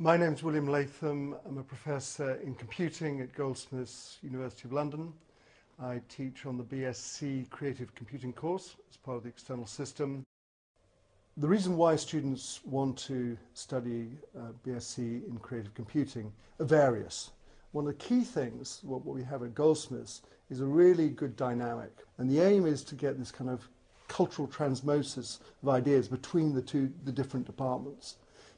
My name is William Latham. I'm a professor in computing at Goldsmiths, University of London. I teach on the BSc Creative Computing course as part of the external system. The reason why students want to study uh, BSc in Creative Computing are various. One of the key things, what, what we have at Goldsmiths, is a really good dynamic. And the aim is to get this kind of cultural transmosis of ideas between the two, the different departments.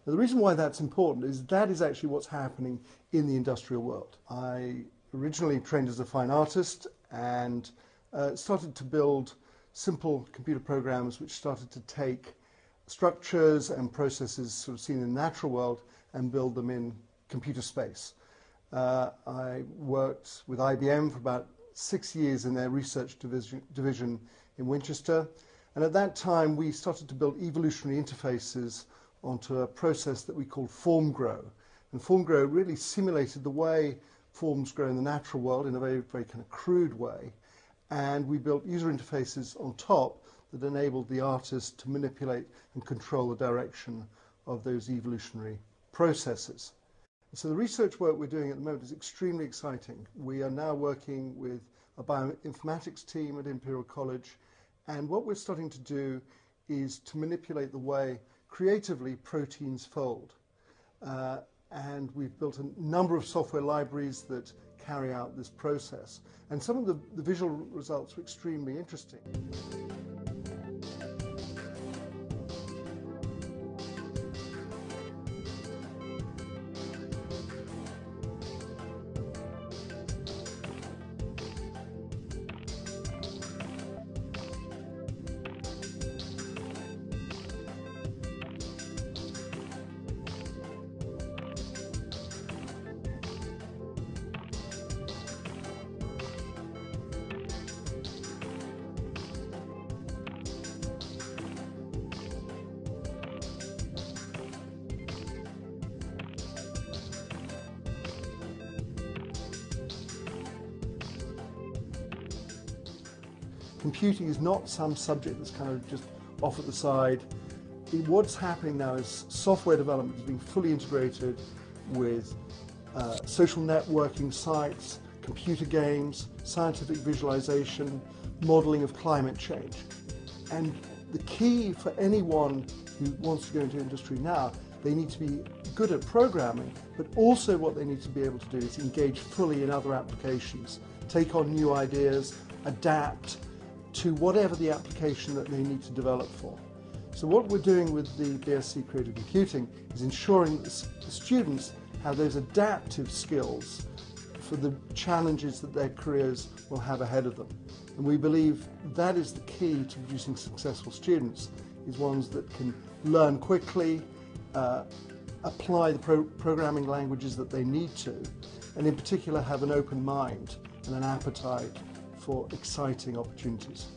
Now, the reason why that's important is that is actually what's happening in the industrial world. I originally trained as a fine artist and uh, started to build simple computer programs which started to take structures and processes sort of seen in the natural world and build them in computer space. Uh, I worked with IBM for about six years in their research division, division in Winchester. And at that time, we started to build evolutionary interfaces onto a process that we called FormGrow. And FormGrow really simulated the way forms grow in the natural world in a very, very kind of crude way. And we built user interfaces on top that enabled the artist to manipulate and control the direction of those evolutionary processes. So the research work we're doing at the moment is extremely exciting. We are now working with a bioinformatics team at Imperial College, and what we're starting to do is to manipulate the way creatively proteins fold. Uh, and we've built a number of software libraries that carry out this process. And some of the, the visual results were extremely interesting. Computing is not some subject that's kind of just off at the side. What's happening now is software development is being fully integrated with uh, social networking sites, computer games, scientific visualization, modeling of climate change. And the key for anyone who wants to go into industry now, they need to be good at programming, but also what they need to be able to do is engage fully in other applications, take on new ideas, adapt, to whatever the application that they need to develop for. So what we're doing with the BSc Creative Computing is ensuring that the students have those adaptive skills for the challenges that their careers will have ahead of them. And we believe that is the key to producing successful students, is ones that can learn quickly, uh, apply the pro programming languages that they need to, and in particular have an open mind and an appetite for exciting opportunities.